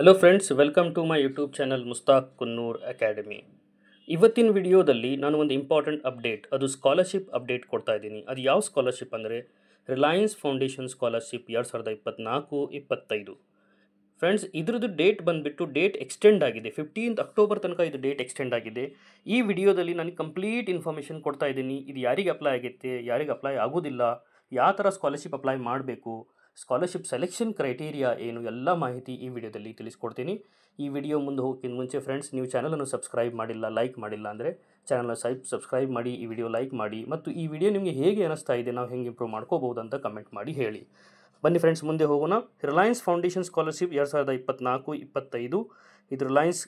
Hello friends welcome to my YouTube channel Mustaq Kunnur academy ಇವತ್ತಿನ ವಿಡಿಯೋದಲ್ಲಿ ನಾನು ಒಂದು ಇಂಪಾರ್ಟೆಂಟ್ ಅಪ್ಡೇಟ್ ಅದು ಸ್ಕಾಲರ್ಶಿಪ್ ಅಪ್ಡೇಟ್ ಕೊಡ್ತಾ ಇದ್ದೀನಿ. ಅದು ಯಾವ ಸ್ಕಾಲರ್ಶಿಪ್ ಅಂದರೆ ರಿಲಯನ್ಸ್ ಫೌಂಡೇಶನ್ ಸ್ಕಾಲರ್ಶಿಪ್ ಎರಡು ಸಾವಿರದ ಇಪ್ಪತ್ತ್ನಾಲ್ಕು ಇಪ್ಪತ್ತೈದು. ಫ್ರೆಂಡ್ಸ್ ಇದ್ರದ್ದು ಡೇಟ್ ಬಂದುಬಿಟ್ಟು ಡೇಟ್ ಎಕ್ಸ್ಟೆಂಡ್ ಆಗಿದೆ. ಫಿಫ್ಟೀನ್ತ್ ಅಕ್ಟೋಬರ್ ತನಕ ಇದು ಡೇಟ್ ಎಕ್ಸ್ಟೆಂಡ್ ಆಗಿದೆ. ಈ ವಿಡಿಯೋದಲ್ಲಿ ನಾನು ಕಂಪ್ಲೀಟ್ ಇನ್ಫಾರ್ಮೇಷನ್ ಕೊಡ್ತಾ ಇದ್ದೀನಿ. ಇದು ಯಾರಿಗೆ ಅಪ್ಲೈ ಆಗುತ್ತೆ ಯಾರಿಗೆ ಅಪ್ಲೈ ಆಗೋದಿಲ್ಲ, ಯಾವ ಥರ ಸ್ಕಾಲರ್ಶಿಪ್ ಅಪ್ಲೈ ಮಾಡಬೇಕು ಸ್ಕಾಲರ್ಶಿಪ್ ಸೆಲೆಕ್ಷನ್ ಕ್ರೈಟೀರಿಯಾ ಏನು ಎಲ್ಲ ಮಾಹಿತಿ ಈ ವಿಡಿಯೋದಲ್ಲಿ ತಿಳಿಸ್ಕೊಡ್ತೀನಿ. ಈ ವಿಡಿಯೋ ಮುಂದೆ ಹೋಗೋಕ್ಕಿಂತ ಮುಂಚೆ ಫ್ರೆಂಡ್ಸ್, ನೀವು ಚಾನಲನ್ನು ಸಬ್ಸ್ಕ್ರೈಬ್ ಮಾಡಿಲ್ಲ, ಲೈಕ್ ಮಾಡಿಲ್ಲ ಅಂದರೆ ಚಾನಲ್ನ ಸೈಪ್ ಸಬ್ಸ್ಕ್ರೈಬ್ ಮಾಡಿ, ಈ ವಿಡಿಯೋ ಲೈಕ್ ಮಾಡಿ ಮತ್ತು ಈ ವಿಡಿಯೋ ನಿಮಗೆ ಹೇಗೆ ಅನಿಸ್ತಾ ಇದೆ, ನಾವು ಹೆಂಗೆ ಇಂಪ್ರೂವ್ ಮಾಡ್ಕೋಬೋದು ಅಂತ ಕಮೆಂಟ್ ಮಾಡಿ ಹೇಳಿ. ಬನ್ನಿ ಫ್ರೆಂಡ್ಸ್, ಮುಂದೆ ಹೋಗೋಣ. ರಿಲಯನ್ಸ್ ಫೌಂಡೇಶನ್ ಸ್ಕಾಲರ್ಶಿಪ್ ಎರಡು ಸಾವಿರದ ಇಪ್ಪತ್ತ್ನಾಲ್ಕು ಇಪ್ಪತ್ತೈದು. ಇದು ರಿಲಯನ್ಸ್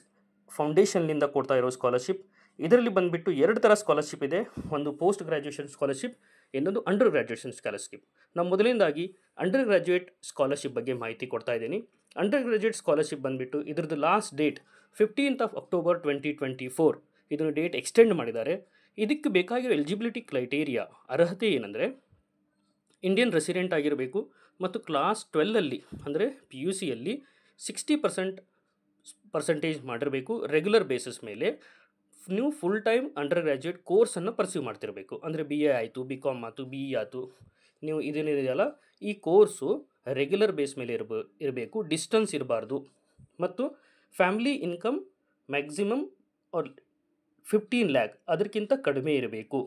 ಫೌಂಡೇಶನ್ನಿಂದ ಕೊಡ್ತಾ ಇರೋ ಸ್ಕಾಲರ್ಶಿಪ್. ಇದರಲ್ಲಿ ಬಂದುಬಿಟ್ಟು ಎರಡು ಥರ ಸ್ಕಾಲರ್ಶಿಪ್ ಇದೆ. ಒಂದು ಪೋಸ್ಟ್ ಗ್ರ್ಯಾಜುಯೇಷನ್ ಸ್ಕಾಲರ್ಶಿಪ್ ಇನ್ನೊಂದು ಅಂಡರ್ ಗ್ರ್ಯಾಜುಯೇಷನ್ ಸ್ಕಾಲರ್ಶಿಪ್ ನಾವು ಮೊದಲಿಂದಾಗಿ ಅಂಡರ್ ಗ್ರ್ಯಾಜುಯೇಟ್ ಸ್ಕಾಲರ್ಶಿಪ್ ಬಗ್ಗೆ ಮಾಹಿತಿ ಕೊಡ್ತಾ ಇದ್ದೀನಿ. ಅಂಡರ್ ಗ್ರ್ಯಾಜುಯೇಟ್ ಸ್ಕಾಲರ್ಶಿಪ್ ಬಂದುಬಿಟ್ಟು ಇದ್ರದ್ದು last date fifteenth of October twenty twenty four ಇದನ್ನು ಡೇಟ್ ಎಕ್ಸ್ಟೆಂಡ್ ಮಾಡಿದ್ದಾರೆ. ಇದಕ್ಕೆ ಬೇಕಾಗಿರೋ ಎಲಿಜಿಬಿಲಿಟಿ ಕ್ರೈಟೇರಿಯಾ ಅರ್ಹತೆ ಏನಂದರೆ ಇಂಡಿಯನ್ ರೆಸಿಡೆಂಟ್ ಆಗಿರಬೇಕು ಮತ್ತು ಕ್ಲಾಸ್ ಟ್ವೆಲ್ಲಲ್ಲಿ ಅಂದರೆ ಪಿ ಯು ಸಿಯಲ್ಲಿ ಸಿಕ್ಸ್ಟಿ ಪರ್ಸೆಂಟ್ ಪರ್ಸೆಂಟೇಜ್ ಮಾಡಿರಬೇಕು ರೆಗ್ಯುಲರ್ ಬೇಸಿಸ್ ಮೇಲೆ. ನೀವು ಫುಲ್ ಟೈಮ್ ಅಂಡರ್ ಗ್ರ್ಯಾಜುಯೇಟ್ ಕೋರ್ಸನ್ನು ಪರ್ಸ್ಯೂ ಮಾಡ್ತಿರಬೇಕು. ಅಂದರೆ ಬಿ ಎ ಆಯಿತು ಬಿ ಕಾಮ್ ಆಯಿತು ಬಿ ಇ ಆಯಿತು. ನೀವು ಇದೇನಿದೆಯಲ್ಲ, ಈ ಕೋರ್ಸು ರೆಗ್ಯುಲರ್ ಬೇಸ್ ಮೇಲೆ ಇರಬ, ಇರಬೇಕು ಡಿಸ್ಟೆನ್ಸ್ ಇರಬಾರ್ದು. ಮತ್ತು family income maximum or fifteen lakh ಅದಕ್ಕಿಂತ ಕಡಿಮೆ ಇರಬೇಕು.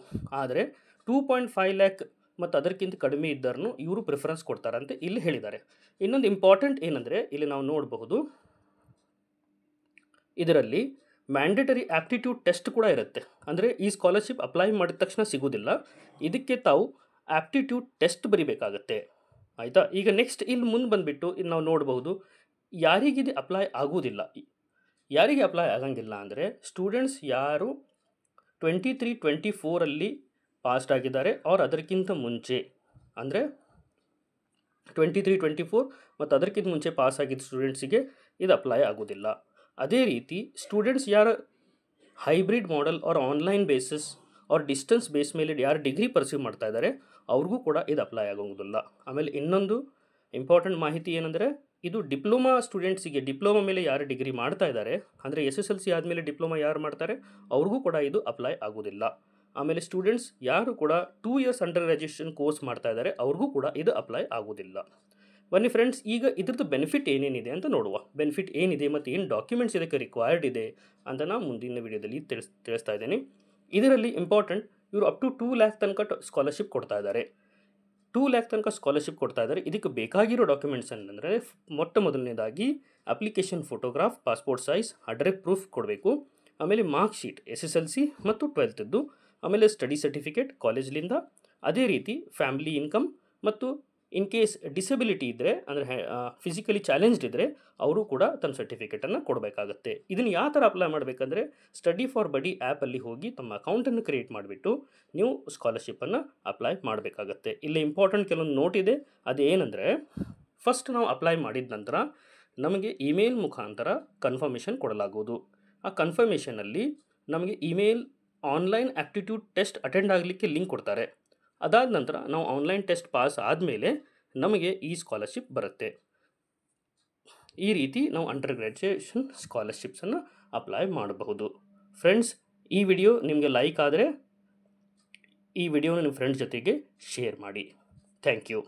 ಆದರೆ ಟೂ ಪಾಯಿಂಟ್ ಫೈವ್ ಲ್ಯಾಕ್ ಮತ್ತು ಅದಕ್ಕಿಂತ ಕಡಿಮೆ ಇದ್ದರನ್ನು ಇವರು ಪ್ರಿಫರೆನ್ಸ್ ಕೊಡ್ತಾರಂತೆ ಇಲ್ಲಿ ಹೇಳಿದ್ದಾರೆ. ಇನ್ನೊಂದು ಇಂಪಾರ್ಟೆಂಟ್ ಏನಂದರೆ, ಇಲ್ಲಿ ನಾವು ನೋಡಬಹುದು, ಇದರಲ್ಲಿ ಮ್ಯಾಂಡೇಟರಿ ಆ್ಯಪ್ಟಿಟ್ಯೂಡ್ ಟೆಸ್ಟ್ ಕೂಡ ಇರುತ್ತೆ. ಅಂದರೆ ಈ ಸ್ಕಾಲರ್ಶಿಪ್ ಅಪ್ಲೈ ಮಾಡಿದ ತಕ್ಷಣ ಸಿಗೋದಿಲ್ಲ. ಇದಕ್ಕೆ ತಾವು ಆ್ಯಪ್ಟಿಟ್ಯೂಡ್ ಟೆಸ್ಟ್ ಬರಿಬೇಕಾಗತ್ತೆ. ಆಯಿತಾ? ಈಗ ನೆಕ್ಸ್ಟ್ ಇಲ್ಲಿ ಮುಂದೆ ಬಂದುಬಿಟ್ಟು ಇಲ್ಲಿ ನಾವು ನೋಡಬಹುದು. ಯಾರಿಗಿದು ಅಪ್ಲೈ ಆಗೋದಿಲ್ಲ. ಯಾರಿಗೆ ಅಪ್ಲೈ ಆಗಂಗಿಲ್ಲ ಅಂದರೆ ಸ್ಟೂಡೆಂಟ್ಸ್ ಯಾರು ಟ್ವೆಂಟಿ ತ್ರೀ ಟ್ವೆಂಟಿ ಫೋರಲ್ಲಿ ಪಾಸ್ಡ್ ಆಗಿದ್ದಾರೆ. ಅವ್ರು ಅದಕ್ಕಿಂತ ಮುಂಚೆ. ಅಂದರೆ ಟ್ವೆಂಟಿ ತ್ರೀ ಟ್ವೆಂಟಿ ಫೋರ್ ಮತ್ತು ಅದಕ್ಕಿಂತ ಮುಂಚೆ ಪಾಸ್ ಆಗಿದ್ದ ಸ್ಟೂಡೆಂಟ್ಸಿಗೆ ಇದು ಅಪ್ಲೈ ಆಗೋದಿಲ್ಲ. ಅದೇ ರೀತಿ ಸ್ಟೂಡೆಂಟ್ಸ್ ಯಾರು hybrid model or online basis or distance base ಮೇಲೆ ಯಾರು ಡಿಗ್ರಿ ಪರ್ಸ್ಯೂ ಮಾಡ್ತಾ ಇದ್ದಾರೆ ಅವ್ರಿಗೂ ಕೂಡ ಇದು ಅಪ್ಲೈ ಆಗೋಂಗಿಲ್ಲ. ಆಮೇಲೆ ಇನ್ನೊಂದು ಇಂಪಾರ್ಟೆಂಟ್ ಮಾಹಿತಿ ಏನಂದರೆ, ಇದು ಡಿಪ್ಲೊಮಾ ಸ್ಟೂಡೆಂಟ್ಸಿಗೆ ಡಿಪ್ಲೊಮಾ ಮೇಲೆ ಯಾರು ಡಿಗ್ರಿ ಮಾಡ್ತಾ ಇದ್ದಾರೆ ಅಂದರೆ ಎಸ್ ಎಸ್ ಎಲ್ ಸಿ ಆದಮೇಲೆ ಡಿಪ್ಲೊಮಾ ಯಾರು ಮಾಡ್ತಾರೆ, ಅವ್ರಿಗೂ ಕೂಡ ಇದು ಅಪ್ಲೈ ಆಗೋದಿಲ್ಲ. ಆಮೇಲೆ ಸ್ಟೂಡೆಂಟ್ಸ್ ಯಾರು ಕೂಡ two years under graduation course ಮಾಡ್ತಾ ಇದ್ದಾರೆ ಅವ್ರಿಗೂ ಕೂಡ ಇದು ಅಪ್ಲೈ ಆಗೋದಿಲ್ಲ. ಬನ್ನಿ ಫ್ರೆಂಡ್ಸ್ ಈಗ ಇದ್ರದ್ದು ಬೆನಿಫಿಟ್ ಏನೇನಿದೆ ಅಂತ ನೋಡುವ. ಬೆನಿಫಿಟ್ ಏನಿದೆ ಮತ್ತು ಏನು ಡಾಕ್ಯುಮೆಂಟ್ಸ್ ಇದಕ್ಕೆ ರಿಕ್ವೈರ್ಡ್ ಇದೆ ಅಂತ ನಾನು ಮುಂದಿನ ವಿಡಿಯೋದಲ್ಲಿ ತಿಳಿಸ್, ತಿಳಿಸ್ತಾ ಇದ್ದೀನಿ. ಇದರಲ್ಲಿ ಇಂಪಾರ್ಟೆಂಟ್ ಇವರು ಅಪ್ ಟು ಟೂ ಲ್ಯಾಕ್ ತನಕ ಸ್ಕಾಲರ್ಶಿಪ್ ಕೊಡ್ತಾ ಇದ್ದಾರೆ. ಟೂ ಲ್ಯಾಕ್ ತನಕ ಸ್ಕಾಲರ್ಶಿಪ್ ಕೊಡ್ತಾ ಇದ್ದಾರೆ. ಇದಕ್ಕೆ ಬೇಕಾಗಿರೋ ಡಾಕ್ಯುಮೆಂಟ್ಸ್ ಅಂತಂದರೆ ಮೊಟ್ಟ ಮೊದಲನೇದಾಗಿ application photograph passport size address proof ಕೊಡಬೇಕು. ಆಮೇಲೆ mark sheet S S L C ಮತ್ತು ಟ್ವೆಲ್ತದ್ದು ಆಮೇಲೆ ಸ್ಟಡಿ ಸರ್ಟಿಫಿಕೇಟ್ ಕಾಲೇಜ್ಲಿಂದ ಅದೇ ರೀತಿ ಫ್ಯಾಮಿಲಿ ಇನ್ಕಮ್ ಮತ್ತು ಇನ್ ಕೇಸ್ ಡಿಸಬಿಲಿಟಿ ಇದ್ದರೆ ಅಂದರೆ ಫಿಸಿಕಲಿ ಚಾಲೆಂಜ್ಡ್ ಇದ್ದರೆ ಅವರು ಕೂಡ ತಮ್ಮ ಸರ್ಟಿಫಿಕೇಟನ್ನು ಕೊಡಬೇಕಾಗತ್ತೆ. ಇದನ್ನು ಯಾವ ಥರ ಅಪ್ಲೈ ಮಾಡಬೇಕಂದ್ರೆ, ಸ್ಟಡಿ ಫಾರ್ ಬಡಿ ಆ್ಯಪಲ್ಲಿ ಹೋಗಿ ತಮ್ಮ ಅಕೌಂಟನ್ನು ಕ್ರಿಯೇಟ್ ಮಾಡಿಬಿಟ್ಟು ನೀವು ಸ್ಕಾಲರ್ಶಿಪ್ಪನ್ನು ಅಪ್ಲೈ ಮಾಡಬೇಕಾಗತ್ತೆ. ಇಲ್ಲಿ ಇಂಪಾರ್ಟೆಂಟ್ ಕೆಲವೊಂದು ನೋಟ್ ಇದೆ. ಅದೇನೆಂದರೆ, ಫಸ್ಟ್ ನಾವು ಅಪ್ಲೈ ಮಾಡಿದ ನಂತರ ನಮಗೆ ಇಮೇಲ್ ಮುಖಾಂತರ ಕನ್ಫರ್ಮೇಷನ್ ಕೊಡಲಾಗುವುದು. ಆ ಕನ್ಫರ್ಮೇಷನಲ್ಲಿ ನಮಗೆ email online aptitude test attend ಆಗಲಿಕ್ಕೆ ಲಿಂಕ್ ಕೊಡ್ತಾರೆ. ಅದಾದ ನಂತರ ನಾವು ಆನ್ಲೈನ್ ಟೆಸ್ಟ್ ಪಾಸ್ ಆದಮೇಲೆ ನಮಗೆ ಈ ಸ್ಕಾಲರ್ಶಿಪ್ ಬರುತ್ತೆ. ಈ ರೀತಿ ನಾವು ಅಂಡರ್ ಗ್ರ್ಯಾಜುಯೇಷನ್ ಸ್ಕಾಲರ್ಶಿಪ್ಸನ್ನು ಅಪ್ಲೈ ಮಾಡಬಹುದು. ಫ್ರೆಂಡ್ಸ್ ಈ ವಿಡಿಯೋ ನಿಮಗೆ ಲೈಕ್ ಆದರೆ ಈ ವಿಡಿಯೋನ ನಿಮ್ಮ ಫ್ರೆಂಡ್ಸ್ ಜೊತೆಗೆ ಶೇರ್ ಮಾಡಿ. Thank you